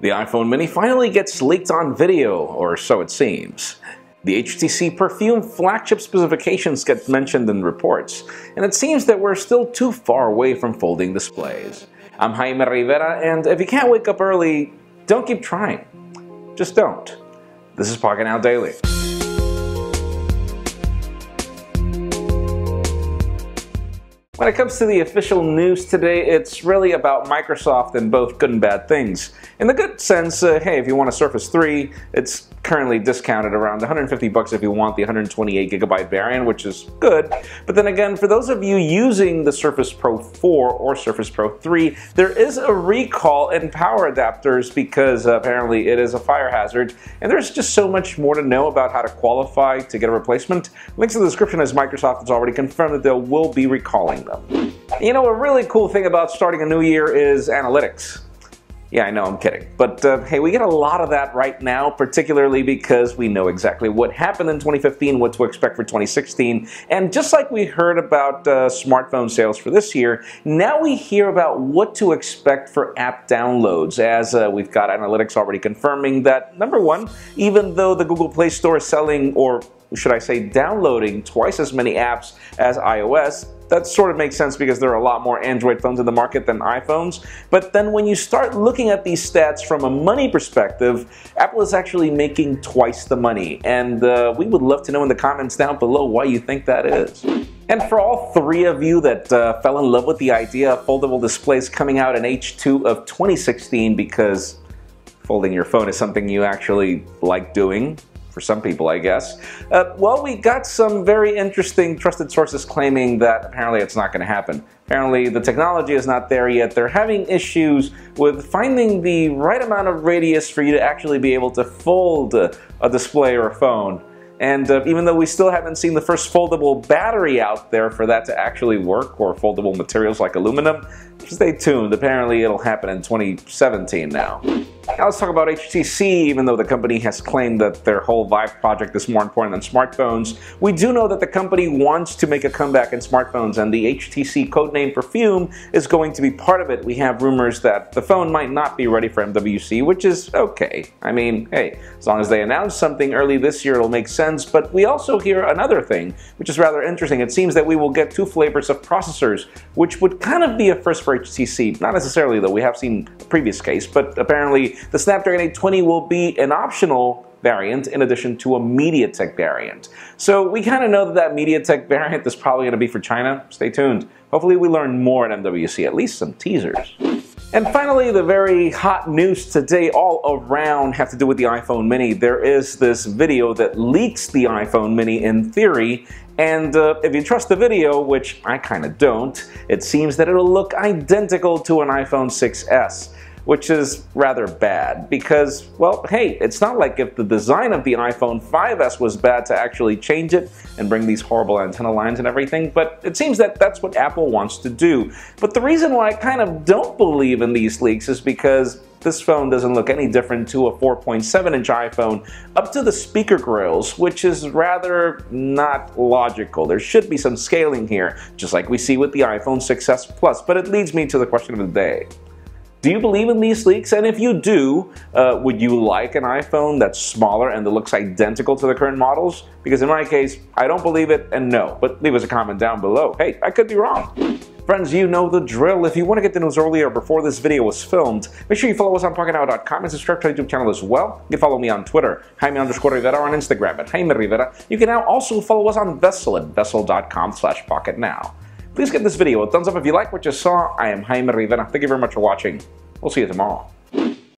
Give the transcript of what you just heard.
The iPhone mini finally gets leaked on video, or so it seems. The HTC Perfume flagship specifications get mentioned in reports, and it seems that we're still too far away from folding displays. I'm Jaime Rivera, and if you can't wake up early, don't keep trying. Just don't. This is Pocket Now Daily. When it comes to the official news today, it's really about Microsoft and both good and bad things. In the good sense, uh, hey, if you want a Surface 3, it's currently discounted around 150 bucks if you want the 128 gigabyte variant, which is good. But then again, for those of you using the Surface Pro 4 or Surface Pro 3, there is a recall in power adapters because apparently it is a fire hazard, and there's just so much more to know about how to qualify to get a replacement. Links in the description as Microsoft has already confirmed that they will be recalling them. You know, a really cool thing about starting a new year is analytics. Yeah, I know, I'm kidding. But uh, hey, we get a lot of that right now, particularly because we know exactly what happened in 2015, what to expect for 2016. And just like we heard about uh, smartphone sales for this year, now we hear about what to expect for app downloads, as uh, we've got analytics already confirming that, number one, even though the Google Play Store is selling, or should I say downloading, twice as many apps as iOS, that sort of makes sense because there are a lot more Android phones in the market than iPhones. But then when you start looking at these stats from a money perspective, Apple is actually making twice the money. And uh, we would love to know in the comments down below why you think that is. And for all three of you that uh, fell in love with the idea of foldable displays coming out in H2 of 2016 because folding your phone is something you actually like doing, for some people, I guess. Uh, well, we got some very interesting trusted sources claiming that apparently it's not going to happen. Apparently, the technology is not there yet. They're having issues with finding the right amount of radius for you to actually be able to fold a, a display or a phone. And uh, even though we still haven't seen the first foldable battery out there for that to actually work, or foldable materials like aluminum, stay tuned. Apparently it'll happen in 2017 now. Now let's talk about HTC, even though the company has claimed that their whole Vive project is more important than smartphones. We do know that the company wants to make a comeback in smartphones and the HTC codename Perfume is going to be part of it. We have rumors that the phone might not be ready for MWC, which is okay. I mean, hey, as long as they announce something early this year, it'll make sense. But we also hear another thing, which is rather interesting. It seems that we will get two flavors of processors, which would kind of be a first for HTC. Not necessarily, though. We have seen a previous case, but apparently the Snapdragon 820 will be an optional variant in addition to a MediaTek variant. So we kind of know that that MediaTek variant is probably going to be for China. Stay tuned. Hopefully we learn more at MWC, at least some teasers. And finally, the very hot news today all around have to do with the iPhone mini. There is this video that leaks the iPhone mini in theory, and uh, if you trust the video, which I kind of don't, it seems that it'll look identical to an iPhone 6s which is rather bad because, well, hey, it's not like if the design of the iPhone 5S was bad to actually change it and bring these horrible antenna lines and everything, but it seems that that's what Apple wants to do. But the reason why I kind of don't believe in these leaks is because this phone doesn't look any different to a 4.7 inch iPhone up to the speaker grills, which is rather not logical. There should be some scaling here, just like we see with the iPhone 6s Plus, but it leads me to the question of the day. Do you believe in these leaks? And if you do, uh, would you like an iPhone that's smaller and that looks identical to the current models? Because in my case, I don't believe it and no. But leave us a comment down below. Hey, I could be wrong. Friends, you know the drill. If you want to get the news earlier before this video was filmed, make sure you follow us on PocketNow.com and subscribe to our YouTube channel as well. You can follow me on Twitter, Jaime underscore Rivera, on Instagram at Jaime Rivera. You can now also follow us on Vessel at vessel.com slash pocketnow. Please give this video a thumbs up if you like what you saw. I am Jaime Rivera. Thank you very much for watching. We'll see you tomorrow.